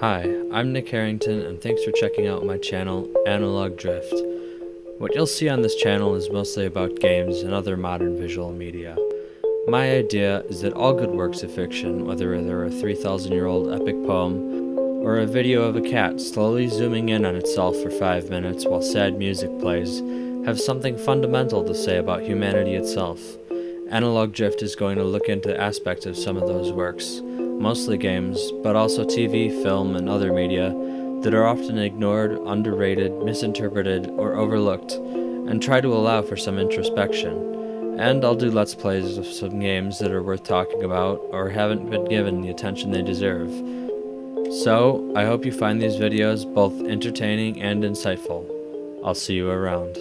Hi, I'm Nick Harrington and thanks for checking out my channel, Analog Drift. What you'll see on this channel is mostly about games and other modern visual media. My idea is that all good works of fiction, whether they're a 3,000 year old epic poem, or a video of a cat slowly zooming in on itself for 5 minutes while sad music plays, have something fundamental to say about humanity itself. Analog Drift is going to look into aspects of some of those works, mostly games, but also TV, film, and other media that are often ignored, underrated, misinterpreted, or overlooked, and try to allow for some introspection. And I'll do Let's Plays of some games that are worth talking about or haven't been given the attention they deserve. So, I hope you find these videos both entertaining and insightful. I'll see you around.